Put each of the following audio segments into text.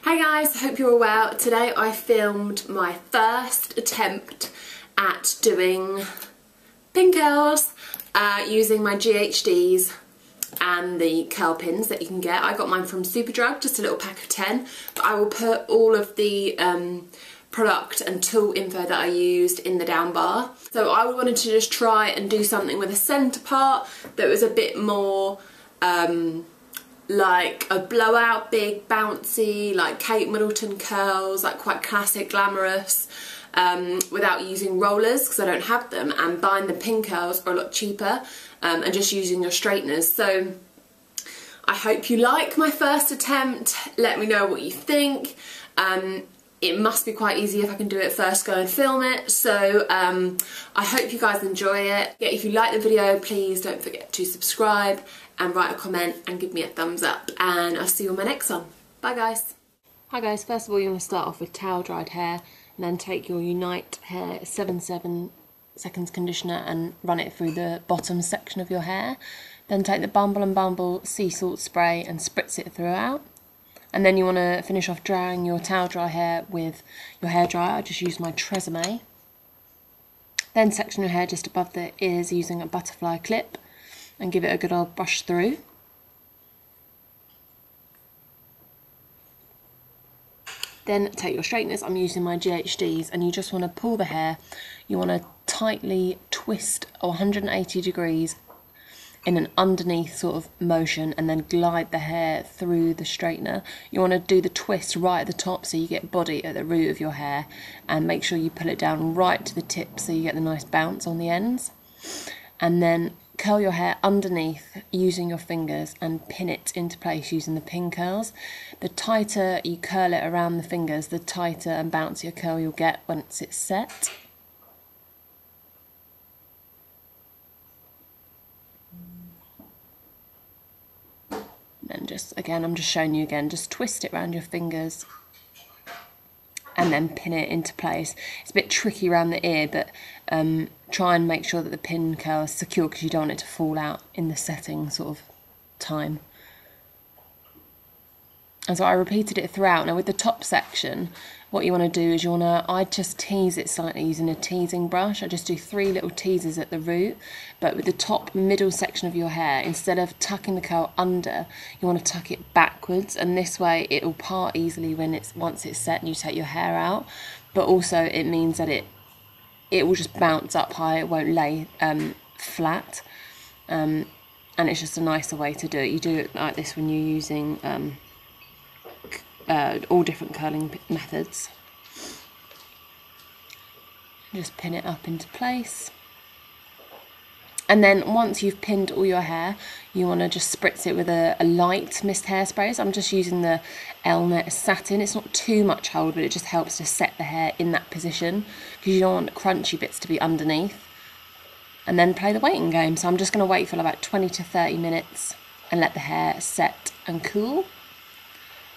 Hi guys, hope you're all well. Today I filmed my first attempt at doing pin curls uh, using my GHDs and the curl pins that you can get. I got mine from Superdrug, just a little pack of 10, but I will put all of the um, product and tool info that I used in the down bar. So I wanted to just try and do something with a centre part that was a bit more um, like a blowout, big, bouncy, like Kate Middleton curls, like quite classic, glamorous, um, without using rollers because I don't have them and buying the pin curls are a lot cheaper um, and just using your straighteners. So I hope you like my first attempt. Let me know what you think. Um, it must be quite easy if I can do it first go and film it so um, I hope you guys enjoy it. Yeah, if you like the video please don't forget to subscribe and write a comment and give me a thumbs up and I'll see you on my next one. Bye guys. Hi guys, first of all you're going to start off with towel dried hair and then take your Unite Hair 7-7 seconds conditioner and run it through the bottom section of your hair. Then take the Bumble and Bumble sea salt spray and spritz it throughout. And then you want to finish off drying your towel dry hair with your hair dryer. I just use my Tresemme. Then section your hair just above the ears using a butterfly clip and give it a good old brush through. Then take your straighteners, I'm using my GHDs, and you just want to pull the hair. You want to tightly twist 180 degrees in an underneath sort of motion and then glide the hair through the straightener. You want to do the twist right at the top so you get body at the root of your hair and make sure you pull it down right to the tip so you get the nice bounce on the ends. And then curl your hair underneath using your fingers and pin it into place using the pin curls. The tighter you curl it around the fingers, the tighter and bouncier curl you'll get once it's set. Just again I'm just showing you again just twist it around your fingers and then pin it into place. It's a bit tricky around the ear but um, try and make sure that the pin curl is secure because you don't want it to fall out in the setting sort of time and so I repeated it throughout now with the top section what you want to do is you want to, I just tease it slightly using a teasing brush. I just do three little teases at the root, but with the top middle section of your hair, instead of tucking the curl under, you want to tuck it backwards, and this way it will part easily when it's once it's set and you take your hair out. But also it means that it it will just bounce up high, it won't lay um, flat. Um, and it's just a nicer way to do it. You do it like this when you're using um, uh, all different curling methods. Just pin it up into place. And then once you've pinned all your hair, you want to just spritz it with a, a light mist hairspray. So I'm just using the Elnett Satin. It's not too much hold, but it just helps to set the hair in that position because you don't want crunchy bits to be underneath. And then play the waiting game. So I'm just going to wait for about 20 to 30 minutes and let the hair set and cool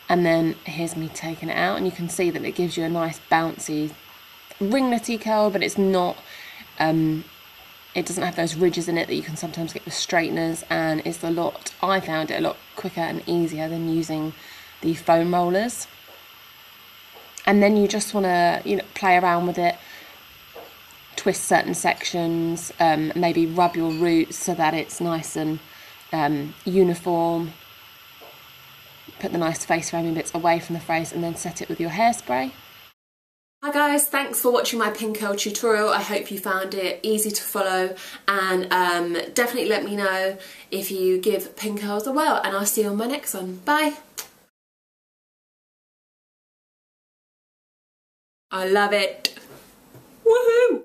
and then here's me taking it out and you can see that it gives you a nice bouncy ringlety curl but it's not um, it doesn't have those ridges in it that you can sometimes get with straighteners and it's a lot I found it a lot quicker and easier than using the foam rollers. And then you just want to you know play around with it twist certain sections um, maybe rub your roots so that it's nice and um, uniform put the nice face framing bits away from the face and then set it with your hairspray. Hi guys, thanks for watching my pin curl tutorial. I hope you found it easy to follow and um, definitely let me know if you give pin curls a whirl and I'll see you on my next one. Bye! I love it. Woohoo!